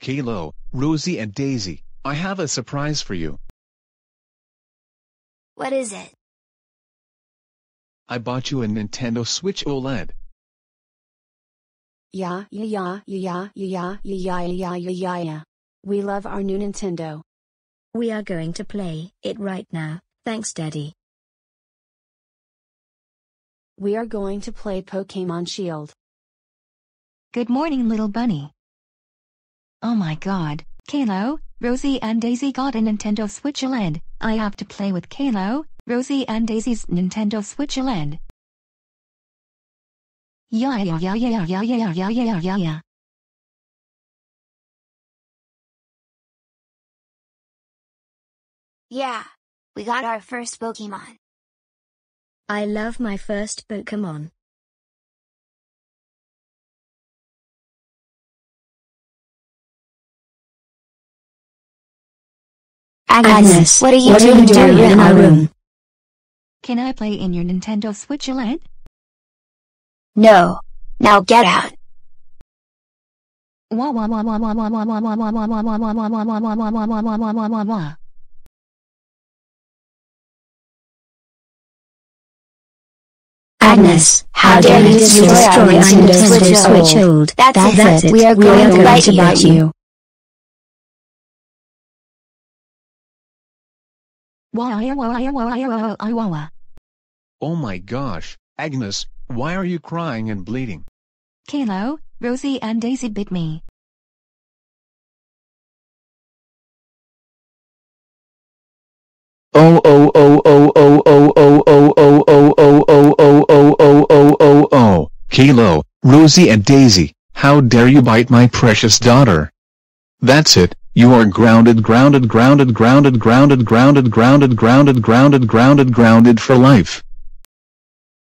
Caillou, Rosie and Daisy, I have a surprise for you. What is it? I bought you a Nintendo Switch E OLED. Yeah, yeah, yeah, yeah, yeah, yeah, yeah, yeah, yeah, yeah, yeah. We love our new Nintendo. We are going to play it right now, thanks Daddy. We are going to play Pokemon Shield. Good morning, little bunny. Oh my god, Caillou, Rosie and Daisy got a Nintendo Switch OLED. I have to play with Caillou, Rosie and Daisy's Nintendo Switch OLED. Yeah yeah yeah yeah yeah yeah yeah yeah yeah yeah. Yeah. We got our first Pokemon. I love my first Pokemon. Agnes, Agnes what are you, what doing, doing, in my room? Can I play in your Nintendo Switch OLED? No. Now get out. Agnes, how dare you destroy our Nintendo Switch old? That's, That's it, we are going to write about you. Oh my gosh, Agnes, why are you crying and bleeding? Caillou, Rosie and Daisy bit me. Oh oh oh oh oh oh oh oh oh oh oh oh oh oh oh oh oh oh Caillou, Rosie and Daisy, how dare you bite my precious daughter? That's it, you are grounded grounded grounded grounded grounded grounded grounded grounded grounded grounded grounded for life.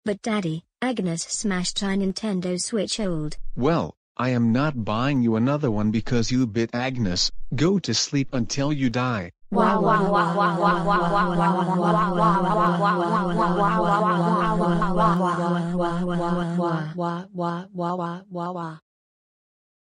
But Daddy, Agnes smashed our Nintendo Switch old. Well, I am not buying you another one because you bit Agnes, go to sleep until you die.